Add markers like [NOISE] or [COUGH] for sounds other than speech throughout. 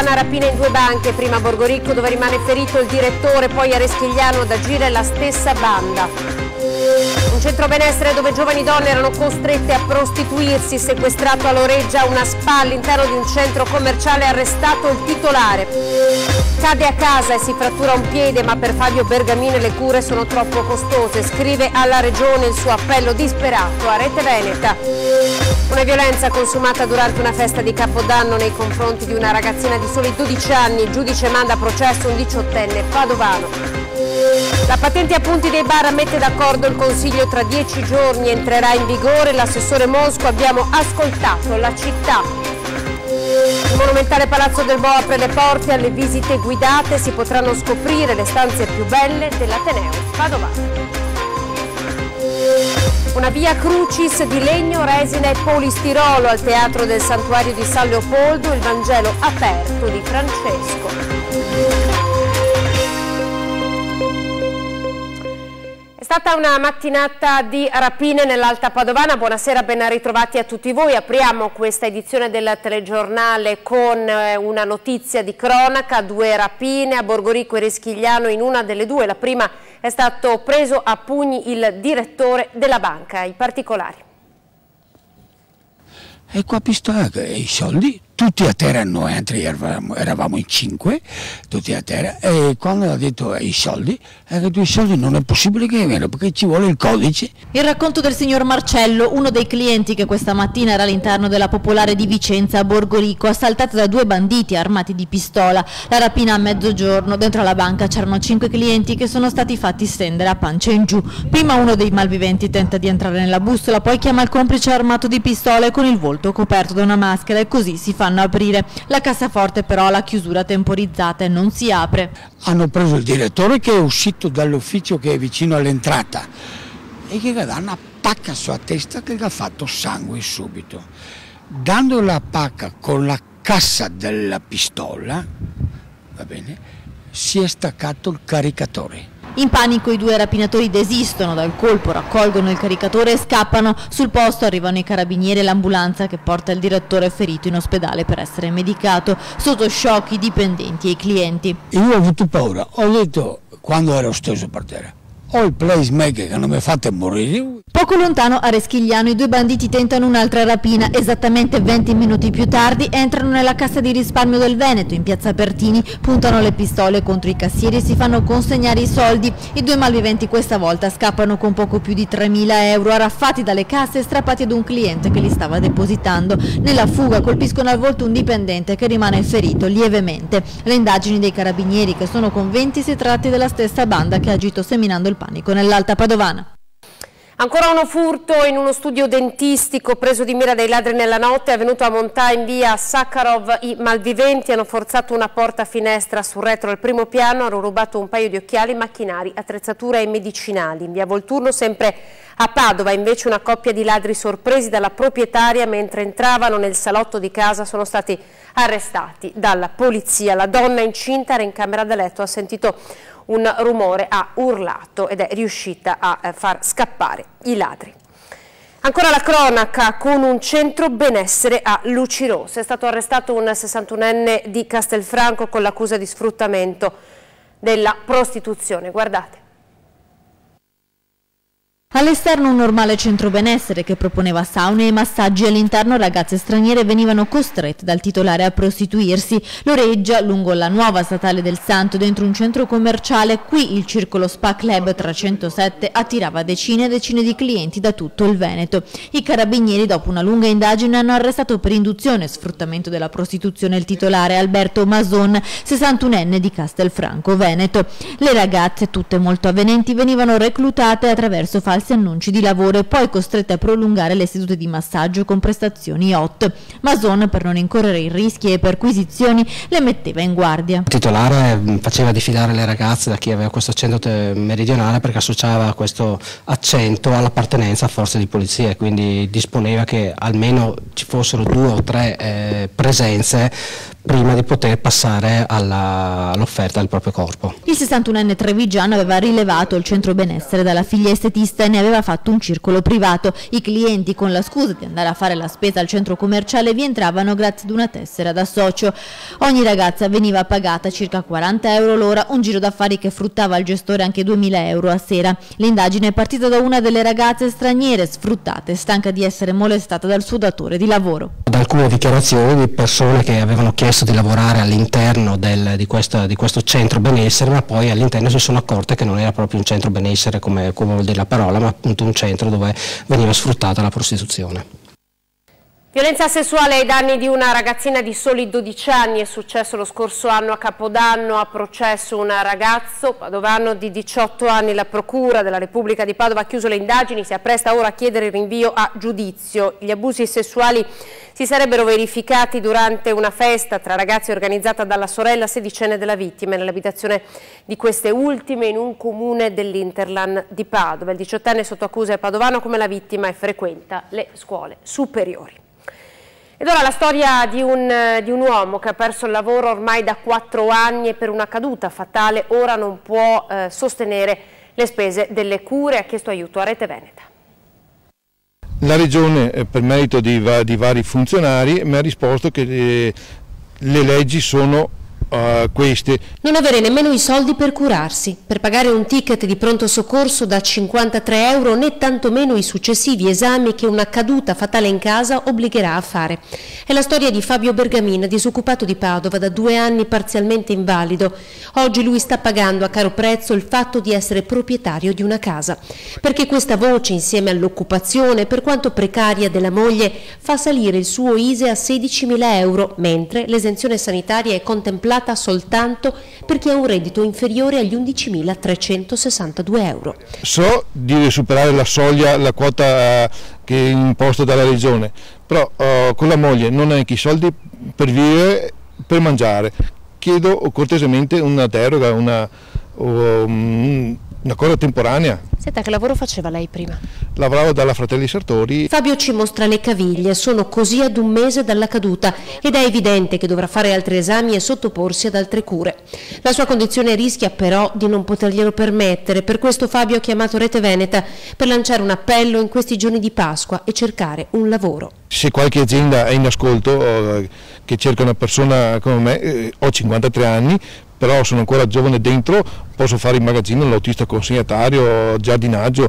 Padovana, rapina in due banche, prima a Borgoricco dove rimane ferito il direttore, poi a Reschigliano ad agire la stessa banda. Centro benessere dove giovani donne erano costrette a prostituirsi, sequestrato a Loreggia una spa all'interno di un centro commerciale, arrestato il titolare. Cade a casa e si frattura un piede, ma per Fabio Bergamini le cure sono troppo costose. Scrive alla regione il suo appello disperato a Rete Veneta. Una violenza consumata durante una festa di Capodanno nei confronti di una ragazzina di soli 12 anni. Il giudice manda a processo un diciottenne padovano. La patente a punti dei bar mette d'accordo il Consiglio tra dieci giorni, entrerà in vigore l'assessore Mosco, abbiamo ascoltato la città. Il monumentale Palazzo del Bo apre le porte alle visite guidate, si potranno scoprire le stanze più belle dell'Ateneo Padovano. Una via Crucis di legno, resina e polistirolo al Teatro del Santuario di San Leopoldo, il Vangelo aperto di Francesco. Stata una mattinata di rapine nell'Alta Padovana, buonasera, ben ritrovati a tutti voi. Apriamo questa edizione del telegiornale con eh, una notizia di cronaca, due rapine a Borgorico e Reschigliano in una delle due. La prima è stato preso a pugni il direttore della banca, i particolari. E qua pistola i soldi tutti a terra, noi altri eravamo, eravamo, in cinque, tutti a terra, e quando ha detto i soldi, ha detto i soldi non è possibile che vengano perché ci vuole il codice. Il racconto del signor Marcello, uno dei clienti che questa mattina era all'interno della popolare di Vicenza a Borgorico, assaltato da due banditi armati di pistola. La rapina a mezzogiorno, dentro alla banca c'erano cinque clienti che sono stati fatti stendere a pancia in giù. Prima uno dei malviventi tenta di entrare nella bussola, poi chiama il complice armato di pistole con il volto coperto da una maschera e così si fa fanno aprire. La cassaforte però la chiusura temporizzata e non si apre. Hanno preso il direttore che è uscito dall'ufficio che è vicino all'entrata e che gli dà una pacca sulla testa che gli ha fatto sangue subito. Dando la pacca con la cassa della pistola, va bene, si è staccato il caricatore. In panico i due rapinatori desistono dal colpo, raccolgono il caricatore e scappano. Sul posto arrivano i carabinieri e l'ambulanza che porta il direttore ferito in ospedale per essere medicato. Sotto shock i dipendenti e i clienti. Io ho avuto paura, ho detto quando ero steso per terra ho il placemaker che non mi fate morire. Poco lontano a Reschigliano i due banditi tentano un'altra rapina. Esattamente 20 minuti più tardi entrano nella cassa di risparmio del Veneto in piazza Pertini, puntano le pistole contro i cassieri e si fanno consegnare i soldi. I due malviventi questa volta scappano con poco più di 3.000 euro arraffati dalle casse e strappati ad un cliente che li stava depositando. Nella fuga colpiscono al volto un dipendente che rimane ferito lievemente. Le indagini dei carabinieri che sono convinti si tratti della stessa banda che ha agito seminando il panico nell'Alta Padovana. Ancora uno furto in uno studio dentistico preso di mira dai ladri nella notte, è avvenuto a Montà in via Sakharov. I malviventi hanno forzato una porta finestra sul retro al primo piano, hanno rubato un paio di occhiali, macchinari, attrezzatura e medicinali. In via Volturno, sempre a Padova, invece una coppia di ladri sorpresi dalla proprietaria mentre entravano nel salotto di casa sono stati arrestati dalla polizia. La donna incinta era in camera da letto, ha sentito un rumore, ha urlato ed è riuscita a eh, far scappare i ladri. Ancora la cronaca con un centro benessere a Lucirosa. È stato arrestato un 61enne di Castelfranco con l'accusa di sfruttamento della prostituzione. Guardate. All'esterno un normale centro benessere che proponeva saune e massaggi all'interno ragazze straniere venivano costrette dal titolare a prostituirsi. Loreggia, lungo la nuova statale del Santo, dentro un centro commerciale, qui il circolo Spa Club 307 attirava decine e decine di clienti da tutto il Veneto. I carabinieri dopo una lunga indagine hanno arrestato per induzione e sfruttamento della prostituzione il titolare Alberto Mason, 61enne di Castelfranco, Veneto. Le ragazze, tutte molto avvenenti, venivano reclutate attraverso falsi falsi annunci di lavoro e poi costrette a prolungare le sedute di massaggio con prestazioni hot. Mason, per non incorrere in rischi e perquisizioni, le metteva in guardia. Il titolare mm, faceva diffidare le ragazze da chi aveva questo accento meridionale perché associava questo accento all'appartenenza a forze di polizia, quindi disponeva che almeno ci fossero due o tre eh, presenze prima di poter passare all'offerta del proprio corpo. Il 61enne trevigiano aveva rilevato il centro benessere dalla figlia estetista e ne aveva fatto un circolo privato. I clienti con la scusa di andare a fare la spesa al centro commerciale vi entravano grazie ad una tessera da socio. Ogni ragazza veniva pagata circa 40 euro l'ora, un giro d'affari che fruttava al gestore anche 2000 euro a sera. L'indagine è partita da una delle ragazze straniere sfruttate, stanca di essere molestata dal suo datore di lavoro. Alcune dichiarazioni di persone che avevano chiesto di lavorare all'interno di, di, questo centro benessere, ma poi all'interno si sono accorte che non era proprio un centro benessere come, come vuol dire la parola, ma appunto un centro dove veniva sfruttata la prostituzione. Violenza sessuale ai danni di una ragazzina di soli 12 anni è successo lo scorso anno a Capodanno, a processo un ragazzo padovano di 18 anni. La Procura della Repubblica di Padova ha chiuso le indagini, si appresta ora a chiedere il rinvio a giudizio. Gli abusi sessuali si sarebbero verificati durante una festa tra ragazzi organizzata dalla sorella sedicenne della vittima nell'abitazione di queste ultime in un comune dell'Interland di Padova. Il 18enne sotto accusa è padovano come la vittima e frequenta le scuole superiori. Ed ora la storia di un, di un, uomo che ha perso il lavoro ormai da quattro anni e per una caduta fatale ora non può eh, sostenere le spese delle cure ha chiesto aiuto a Rete Veneta. La Regione, eh, per merito di, di vari funzionari, mi ha risposto che le, eh, le leggi sono uh, queste. Non avere nemmeno i soldi per curarsi, per pagare un ticket di pronto soccorso da 53 euro né tantomeno i successivi esami che una caduta fatale in casa obbligherà a fare. È la storia di Fabio Bergamina, disoccupato di Padova da due anni parzialmente invalido. Oggi lui sta pagando a caro prezzo il fatto di essere proprietario di una casa, perché questa voce insieme all'occupazione, per quanto precaria della moglie, fa salire il suo ISE a 16.000 euro, mentre l'esenzione sanitaria è contemplata calcolata soltanto per chi ha un reddito inferiore agli 11.362 euro. So di superare la soglia, la quota eh, che è imposta dalla regione, però uh, con la moglie non ho neanche i soldi per vivere, per mangiare. Chiedo cortesemente una deroga, una, um, una cosa temporanea. Senta, che lavoro faceva lei prima? Lavoravo dalla Fratelli Sartori. Fabio ci mostra le caviglie, sono così ad un mese dalla caduta ed è evidente che dovrà fare altri esami e sottoporsi ad altre cure. La sua condizione rischia però di non poterglielo permettere, per questo Fabio ha chiamato Rete Veneta per lanciare un appello in questi giorni di Pasqua e cercare un lavoro. Se qualche azienda è in ascolto, eh, che cerca una persona come me, eh, ho 53 anni, però sono ancora giovane dentro, posso fare il magazzino, l'autista consegnatario, giardinaggio,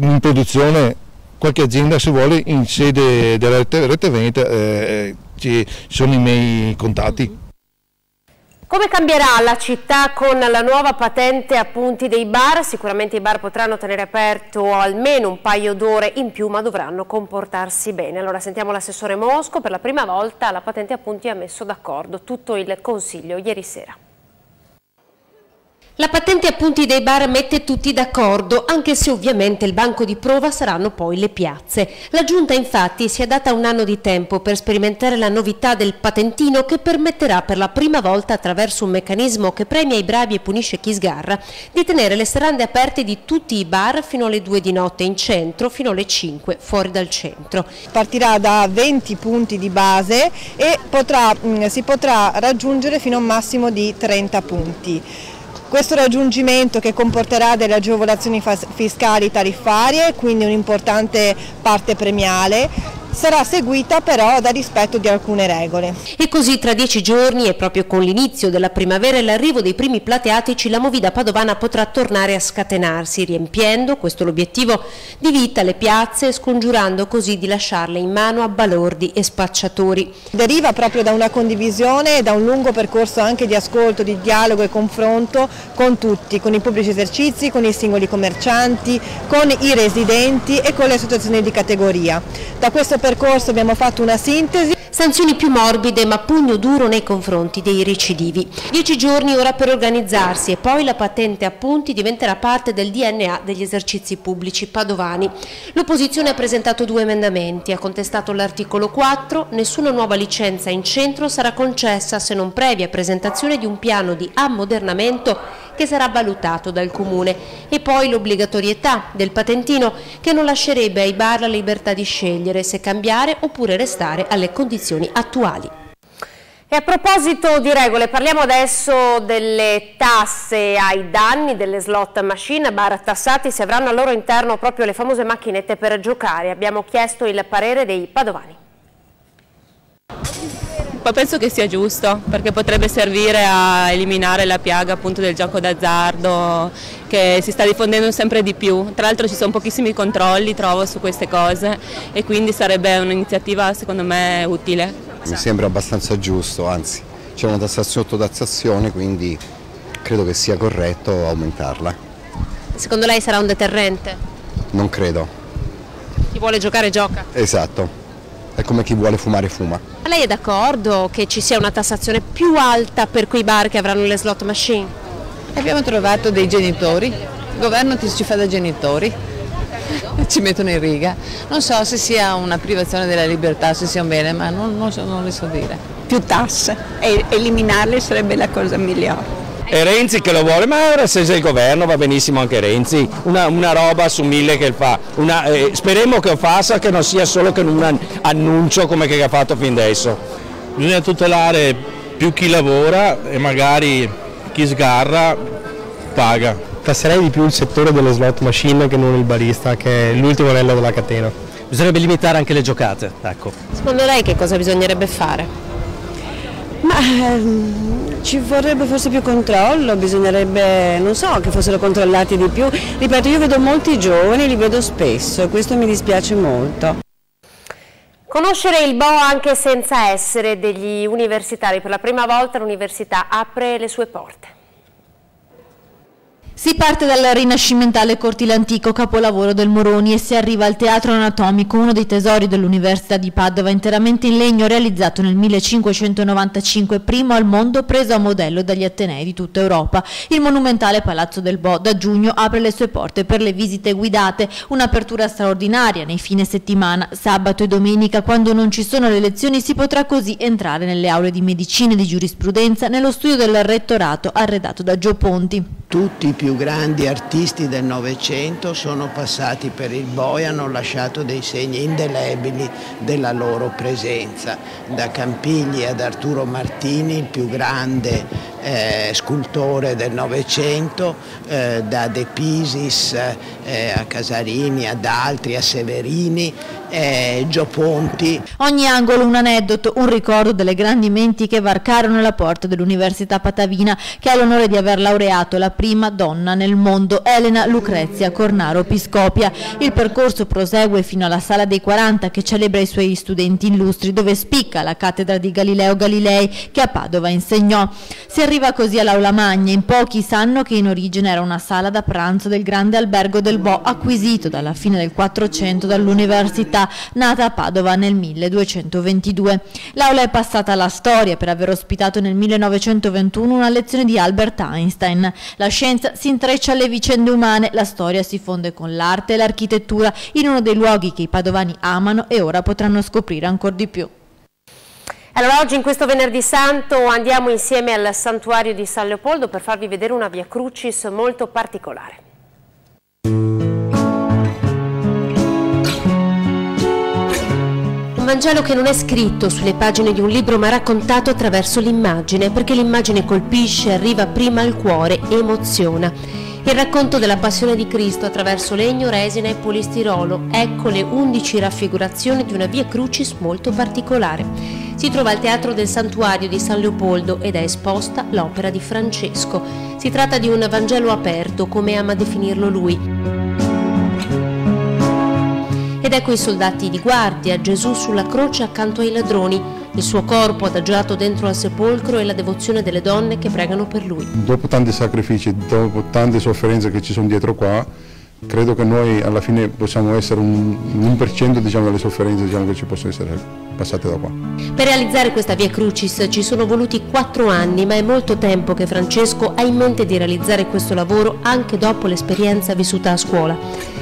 in produzione, qualche azienda se vuole in sede della rete, rete Veneta eh, ci sono i miei contatti. Come cambierà la città con la nuova patente a punti dei bar? Sicuramente i bar potranno tenere aperto almeno un paio d'ore in più, ma dovranno comportarsi bene. Allora sentiamo l'assessore Mosco, per la prima volta la patente a punti ha messo d'accordo tutto il Consiglio ieri sera. La patente appunti dei bar mette tutti d'accordo, anche se ovviamente il banco di prova saranno poi le piazze. La Giunta infatti si è data un anno di tempo per sperimentare la novità del patentino che permetterà per la prima volta attraverso un meccanismo che premia i bravi e punisce chi sgarra di tenere le serrande aperte di tutti i bar fino alle 2 di notte in centro, fino alle 5 fuori dal centro. Partirà da 20 punti di base e potrà, mm, si potrà raggiungere fino a un massimo di 30 punti. Questo raggiungimento che comporterà delle agevolazioni fiscali tariffarie, quindi un'importante parte premiale, sarà seguita però da rispetto di alcune regole. E così tra dieci giorni e proprio con l'inizio della primavera e l'arrivo dei primi plateatici la movida padovana potrà tornare a scatenarsi riempiendo, questo l'obiettivo, di vita le piazze scongiurando così di lasciarle in mano a balordi e spacciatori. Deriva proprio da una condivisione e da un lungo percorso anche di ascolto, di dialogo e confronto con tutti, con i pubblici esercizi, con i singoli commercianti, con i residenti e con le associazioni di categoria. Da questo percorso abbiamo fatto una sintesi. Sanzioni più morbide ma pugno duro nei confronti dei recidivi. Dieci giorni ora per organizzarsi e poi la patente a punti diventerà parte del DNA degli esercizi pubblici padovani. L'opposizione ha presentato due emendamenti, ha contestato l'articolo 4, nessuna nuova licenza in centro sarà concessa se non previa presentazione di un piano di ammodernamento che sarà valutato dal Comune e poi l'obbligatorietà del patentino che non lascerebbe ai bar la libertà di scegliere se cambiare oppure restare alle condizioni attuali. E a proposito di regole, parliamo adesso delle tasse ai danni delle slot machine, bar tassati se avranno al loro interno proprio le famose macchinette per giocare. Abbiamo chiesto il parere dei padovani. Ma penso che sia giusto perché potrebbe servire a eliminare la piaga appunto del gioco d'azzardo che si sta diffondendo sempre di più. Tra l'altro ci sono pochissimi controlli trovo su queste cose e quindi sarebbe un'iniziativa secondo me utile. Mi sembra abbastanza giusto, anzi c'è una sottotassazione quindi credo che sia corretto aumentarla. Secondo lei sarà un deterrente? Non credo. Chi vuole giocare gioca? Esatto, è come chi vuole fumare fuma. Ma lei è d'accordo che ci sia una tassazione più alta per quei bar che avranno le slot machine? Abbiamo trovato dei genitori, il governo ci fa da genitori, [LAUGHS] ci mettono in riga. Non so se sia una privazione della libertà, se sia un bene, ma non, non, so, non le so dire. Più tasse e eliminarle sarebbe la cosa migliore. E Renzi che lo vuole, ma ora se sei il governo va benissimo anche Renzi, una, una roba su mille che fa, una, eh, speriamo che lo faccia che non sia solo che un annuncio come che ha fatto fin adesso. Bisogna tutelare più chi lavora e magari chi sgarra paga tasserei di più il settore delle slot machine che non il barista, che è l'ultimo anello della catena. Bisognerebbe limitare anche le giocate, ecco. Secondo lei che cosa bisognerebbe fare? Ma ehm, ci vorrebbe forse più controllo, bisognerebbe, non so, che fossero controllati di più. Ripeto, io vedo molti giovani, li vedo spesso e questo mi dispiace molto. Conoscere il BO anche senza essere degli universitari. Per la prima volta l'università apre le sue porte. Si parte dal rinascimentale cortile antico capolavoro del Moroni e si arriva al teatro anatomico, uno dei tesori dell'Università di Padova, interamente in legno realizzato nel 1595, primo al mondo preso a modello dagli Atenei di tutta Europa. Il monumentale Palazzo del Bo da giugno apre le sue porte per le visite guidate, un'apertura straordinaria nei fine settimana, sabato e domenica, quando non ci sono le lezioni si potrà così entrare nelle aule di medicina e di giurisprudenza nello studio del rettorato arredato da Gio Ponti. Tutti i più grandi artisti del Novecento sono passati per il Boia, hanno lasciato dei segni indelebili della loro presenza. Da Campigli ad Arturo Martini, il più grande eh, scultore del Novecento, eh, da De Pisis eh, a Casarini, ad altri, a Severini, eh, Gio Ponti. Ogni angolo un aneddoto, un ricordo delle grandi menti che varcarono la porta dell'Università Patavina, che ha l'onore di aver laureato la prima donna nel mondo, Elena Lucrezia Cornaro Piscopia. Il percorso prosegue fino alla Sala dei 40 che celebra i suoi studenti illustri, dove spicca la cattedra di Galileo Galilei che a Padova insegnò. Si arriva così all'Aula Magna, in pochi sanno che in origine era una sala da pranzo del grande albergo del Bo, acquisito dalla fine del 400 dall'Università, nata a Padova nel 1222. L'aula è passata alla storia per aver ospitato nel 1921 una lezione di Albert Einstein. La scienza si intreccia alle vicende umane, la storia si fonde con l'arte e l'architettura in uno dei luoghi che i padovani amano e ora potranno scoprire ancora di più. Allora oggi in questo venerdì santo andiamo insieme al santuario di San Leopoldo per farvi vedere una via crucis molto particolare. Un Vangelo che non è scritto sulle pagine di un libro ma raccontato attraverso l'immagine, perché l'immagine colpisce, arriva prima al cuore e emoziona. Il racconto della passione di Cristo attraverso legno, resina e polistirolo. Ecco le undici raffigurazioni di una via crucis molto particolare. Si trova al Teatro del Santuario di San Leopoldo ed è esposta l'opera di Francesco. Si tratta di un Vangelo aperto, come ama definirlo lui ed ecco i soldati di guardia, Gesù sulla croce accanto ai ladroni, il suo corpo adagiato dentro al sepolcro e la devozione delle donne che pregano per lui. Dopo tanti sacrifici, dopo tante sofferenze che ci sono dietro qua, credo che noi alla fine possiamo essere un, un 1% diciamo, delle sofferenze diciamo, che ci possono essere passate da qua. Per realizzare questa Via Crucis ci sono voluti quattro anni, ma è molto tempo che Francesco ha in mente di realizzare questo lavoro anche dopo l'esperienza vissuta a scuola.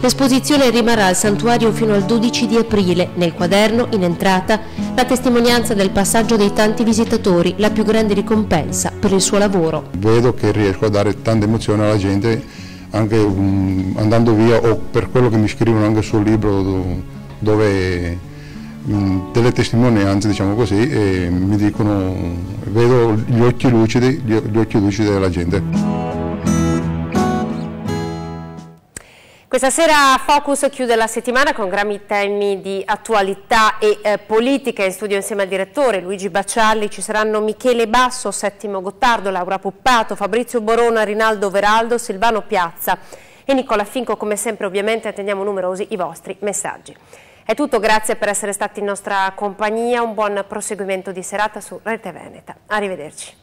L'esposizione rimarrà al santuario fino al 12 di aprile. Nel quaderno, in entrata, la testimonianza del passaggio dei tanti visitatori, la più grande ricompensa per il suo lavoro. Vedo che riesco a dare tanta emozione alla gente anche um, andando via o per quello che mi scrivono anche sul libro dove mh, delle testimonianze, diciamo così, mi dicono, vedo gli occhi lucidi, gli, gli occhi lucidi della gente. Questa sera Focus chiude la settimana con grandi temi di attualità e eh, politica. In studio insieme al direttore Luigi Baccialli ci saranno Michele Basso, Settimo Gottardo, Laura Puppato, Fabrizio Borona, Rinaldo Veraldo, Silvano Piazza e Nicola Finco. Come sempre ovviamente attendiamo numerosi i vostri messaggi. È tutto, grazie per essere stati in nostra compagnia, un buon proseguimento di serata su Rete Veneta. Arrivederci.